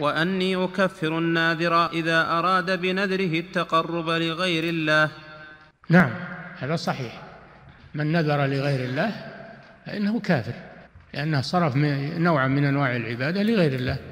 وأني أكفر الناذر إذا أراد بنذره التقرب لغير الله. نعم هذا صحيح. من نذر لغير الله فإنه كافر لأنه صرف نوعا من أنواع العبادة لغير الله.